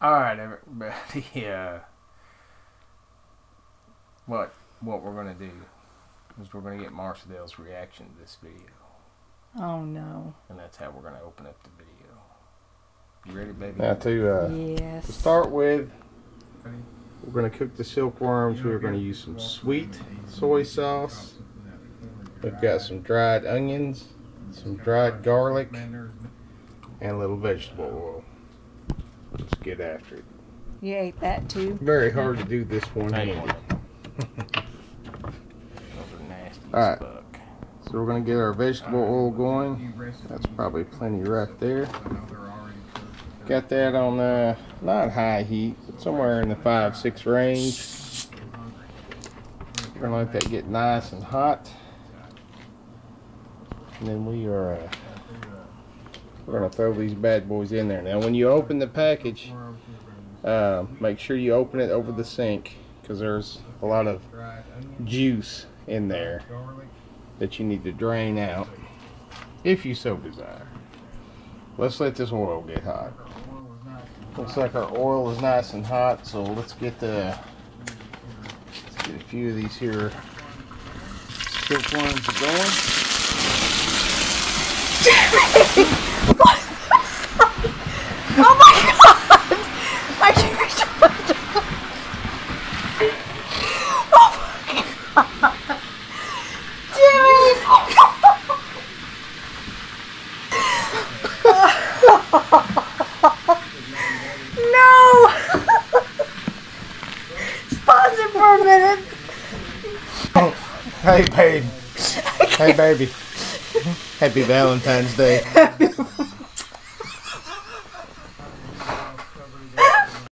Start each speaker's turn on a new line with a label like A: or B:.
A: All right, everybody. Uh, what what we're gonna do is we're gonna get Marcedel's reaction to this video,
B: Oh no.
A: and that's how we're gonna open up the video. You ready, baby?
C: Now to uh,
B: Yes.
C: to start with, we're going to cook the silkworms. We're going to use some sweet soy sauce. We've got some dried onions, some dried garlic, and a little vegetable oil. Let's get after it.
B: You ate that too.
C: Very hard to do this one
A: Hang
C: handed.
A: Those are nasty
C: All right.
A: as.
C: So we're going to get our vegetable oil going. That's probably plenty right there. Got that on uh, not high heat, but somewhere in the five six range. We're gonna let that get nice and hot, and then we are uh, we're gonna throw these bad boys in there. Now, when you open the package, uh, make sure you open it over the sink because there's a lot of juice in there that you need to drain out if you so desire. Let's let this oil get hot. Looks like our oil is nice and hot, so let's get the let's get a few of these here silkworms going.
B: Oh my god! I can't Oh my god! Jimmy! no! Pause it for a minute.
C: Oh, hey babe. hey baby. Happy Valentine's Day.